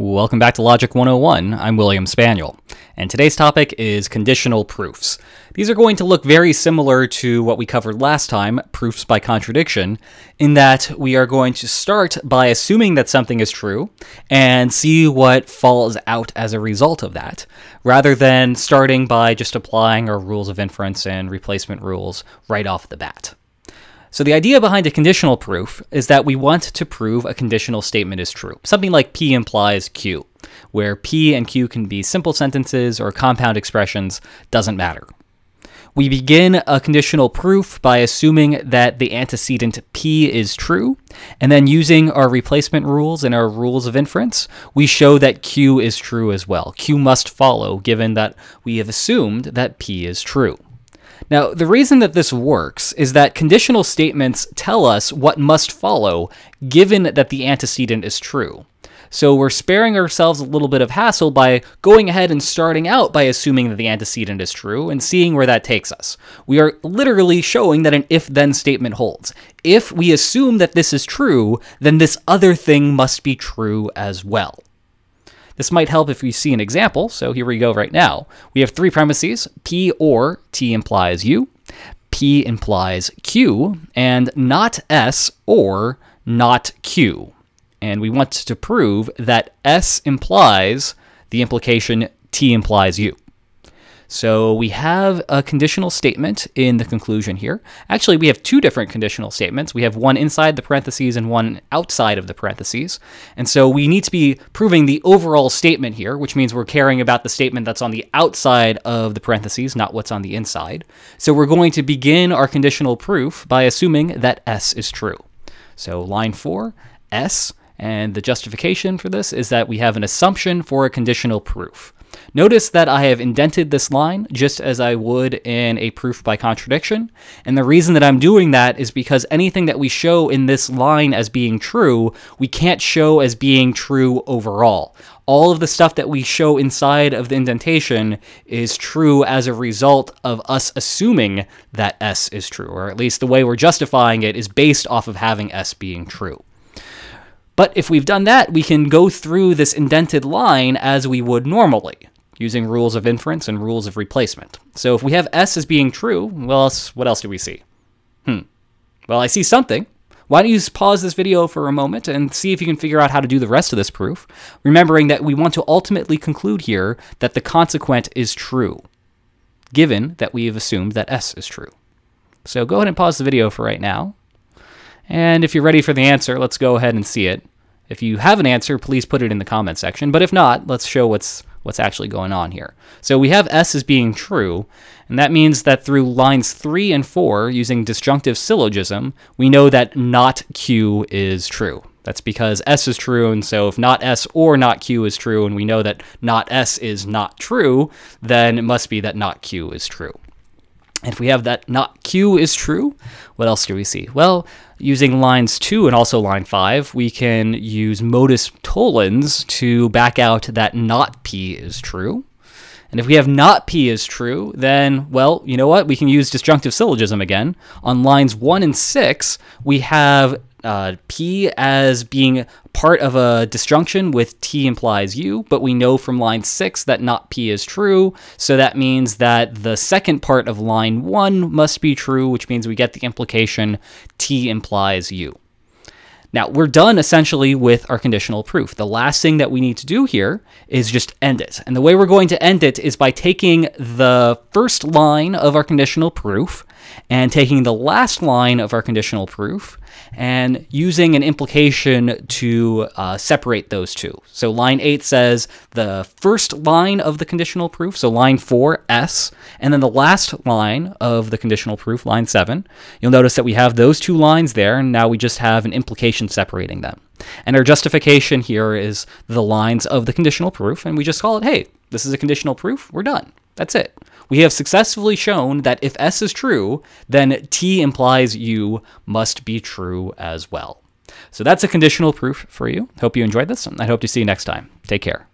Welcome back to Logic 101. I'm William Spaniel, and today's topic is conditional proofs. These are going to look very similar to what we covered last time, proofs by contradiction, in that we are going to start by assuming that something is true and see what falls out as a result of that, rather than starting by just applying our rules of inference and replacement rules right off the bat. So the idea behind a conditional proof is that we want to prove a conditional statement is true. Something like P implies Q, where P and Q can be simple sentences or compound expressions, doesn't matter. We begin a conditional proof by assuming that the antecedent P is true, and then using our replacement rules and our rules of inference, we show that Q is true as well. Q must follow, given that we have assumed that P is true. Now, the reason that this works is that conditional statements tell us what must follow given that the antecedent is true. So we're sparing ourselves a little bit of hassle by going ahead and starting out by assuming that the antecedent is true and seeing where that takes us. We are literally showing that an if then statement holds. If we assume that this is true, then this other thing must be true as well. This might help if we see an example, so here we go right now. We have three premises, P or T implies U, P implies Q, and not S or not Q. And we want to prove that S implies the implication T implies U. So we have a conditional statement in the conclusion here. Actually, we have two different conditional statements. We have one inside the parentheses and one outside of the parentheses. And so we need to be proving the overall statement here, which means we're caring about the statement that's on the outside of the parentheses, not what's on the inside. So we're going to begin our conditional proof by assuming that S is true. So line 4, S, and the justification for this is that we have an assumption for a conditional proof. Notice that I have indented this line just as I would in a proof by contradiction. And the reason that I'm doing that is because anything that we show in this line as being true, we can't show as being true overall. All of the stuff that we show inside of the indentation is true as a result of us assuming that S is true, or at least the way we're justifying it is based off of having S being true. But if we've done that, we can go through this indented line as we would normally, using rules of inference and rules of replacement. So if we have S as being true, well, else, what else do we see? Hmm. Well, I see something. Why don't you pause this video for a moment and see if you can figure out how to do the rest of this proof, remembering that we want to ultimately conclude here that the consequent is true, given that we have assumed that S is true. So go ahead and pause the video for right now, and if you're ready for the answer, let's go ahead and see it. If you have an answer, please put it in the comment section. But if not, let's show what's what's actually going on here. So we have S as being true, and that means that through lines 3 and 4, using disjunctive syllogism, we know that not Q is true. That's because S is true, and so if not S or not Q is true, and we know that not S is not true, then it must be that not Q is true. If we have that not Q is true, what else do we see? Well, using lines 2 and also line 5, we can use modus tollens to back out that not P is true. And if we have not P is true, then, well, you know what? We can use disjunctive syllogism again. On lines 1 and 6, we have uh, P as being part of a disjunction with T implies U, but we know from line 6 that not P is true, so that means that the second part of line 1 must be true, which means we get the implication T implies U. Now, we're done essentially with our conditional proof. The last thing that we need to do here is just end it. And the way we're going to end it is by taking the first line of our conditional proof and taking the last line of our conditional proof and using an implication to uh, separate those two. So line 8 says the first line of the conditional proof, so line 4, S, and then the last line of the conditional proof, line 7. You'll notice that we have those two lines there, and now we just have an implication separating them. And our justification here is the lines of the conditional proof, and we just call it, hey, this is a conditional proof, we're done. That's it. We have successfully shown that if S is true, then T implies U must be true as well. So that's a conditional proof for you. Hope you enjoyed this. I hope to see you next time. Take care.